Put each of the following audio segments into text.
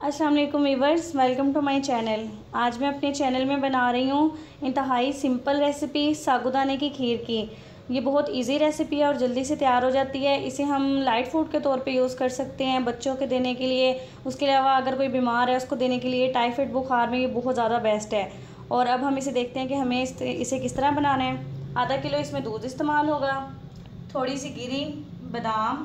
अस्सलाम वालेकुम viewers, welcome to my channel. आज मैं अपने चैनल में बना रही हूँ इंतहाई सिंपल रेसिपी सागुदाने की खीर की। ये बहुत इजी रेसिपी है और जल्दी से तैयार हो जाती है। इसे हम लाइट फ़ूड के तौर पे यूज़ कर सकते हैं बच्चों के देने के लिए। उसके अलावा अगर कोई बीमार है, उसको देने के लिए टाइफाइड बुखार में ये बहुत ज़्यादा बेस्ट है। और अब हम इसे देखते हैं कि हमें इसे किस तरह बनाना है। आधा किलो इसमें दूध इस्तेमाल होगा, थोड़ी सी गिरी, बादाम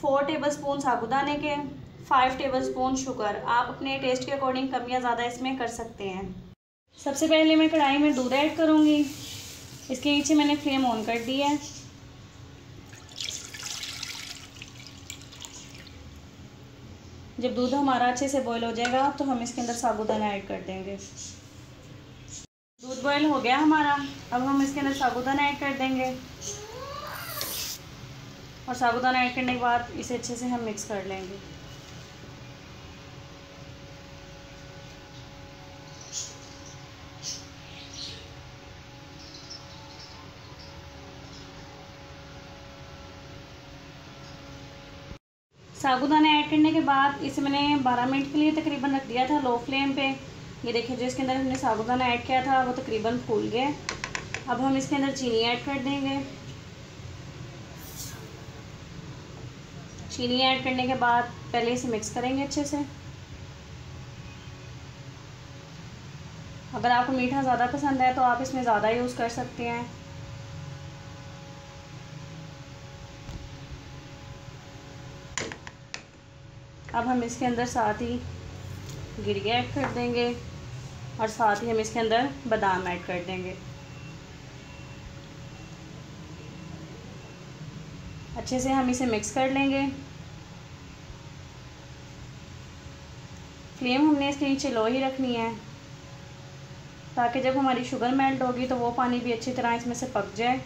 फोर टेबल स्पून साबुदाने के फाइव टेबल स्पून शुगर आप अपने टेस्ट के अकॉर्डिंग कम या ज़्यादा इसमें कर सकते हैं। सबसे पहले मैं कढ़ाई में दूध ऐड करूँगी। इसके नीचे मैंने फ्लेम ऑन कर दी है। जब दूध हमारा अच्छे से बॉईल हो जाएगा तो हम इसके अंदर साबुदाना ऐड कर देंगे। दूध बॉईल हो गया हमारा। अब हम इसके अंदर साबुदाना ऐड कर देंगे। और साबुदाना ऐड करने के बाद इसे अच्छे से हम मिक्स कर लेंगे। साबुदाना ऐड करने के बाद इसे मैंने 12 मिनट के लिए तकरीबन रख दिया था लो फ्लेम पे। ये देखिए, जो इसके अंदर हमने साबुदाना ऐड किया था, वो तकरीबन फूल गया। अब हम इसके अंदर चीनी ऐड कर देंगे। चीनी ऐड करने के बाद पहले इसे मिक्स करेंगे अच्छे से। अगर आपको मीठा ज़्यादा पसंद है तो आप इसमें ज़्यादा यूज़ कर सकते हैं। अब हम इसके अंदर साथ ही गिरिया ऐड कर देंगे और साथ ही हम इसके अंदर बादाम ऐड कर देंगे। अच्छे से हम इसे मिक्स कर लेंगे। फ्लेम हमने इसके नीचे लो ही रखनी है, ताकि जब हमारी शुगर मेल्ट होगी तो वो पानी भी अच्छी तरह इसमें से पक जाए।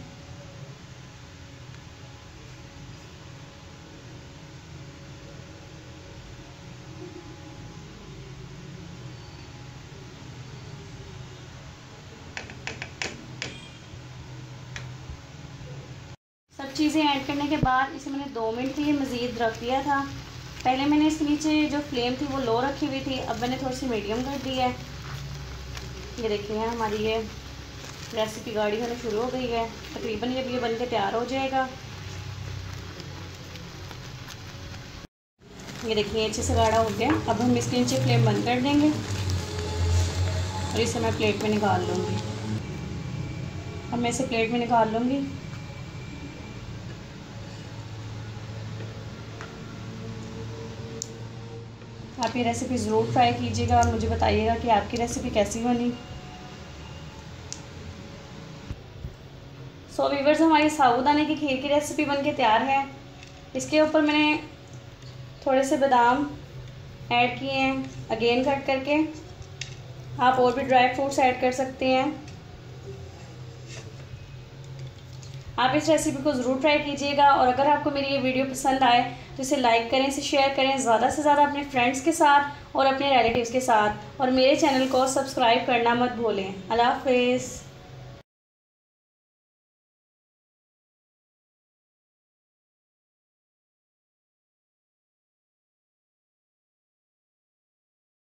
चीज़ें ऐड करने के बाद इसे मैंने दो मिनट के लिए मज़ीद रख दिया था। पहले मैंने इसके नीचे जो फ्लेम थी वो लो रखी हुई थी, अब मैंने थोड़ी सी मीडियम कर दी है। ये देखिए हमारी ये रेसिपी गाढ़ी होने शुरू हो गई है। तकरीबन जब ये बन के तैयार हो जाएगा। ये देखिए अच्छे से गाढ़ा हो गया। अब हम इसके नीचे फ्लेम बंद कर देंगे और इसे मैं प्लेट में निकाल लूँगी। अब मैं इसे प्लेट में निकाल लूँगी। आप ये रेसिपी ज़रूर ट्राई कीजिएगा और मुझे बताइएगा कि आपकी रेसिपी कैसी बनी। सो वीवर्स हमारी साबुदाने की खीर की रेसिपी बन के तैयार है। इसके ऊपर मैंने थोड़े से बादाम ऐड किए हैं अगेन कट करके। आप और भी ड्राई फ्रूट्स ऐड कर सकते हैं। आप इस रेसिपी को ज़रूर ट्राई कीजिएगा और अगर आपको मेरी ये वीडियो पसंद आए तो इसे लाइक करें, इसे शेयर करें, ज़्यादा से ज़्यादा अपने फ्रेंड्स के साथ और अपने रिलेटिव्स के साथ और मेरे चैनल को सब्सक्राइब करना मत भूलें। अल्लाह हाफिज़।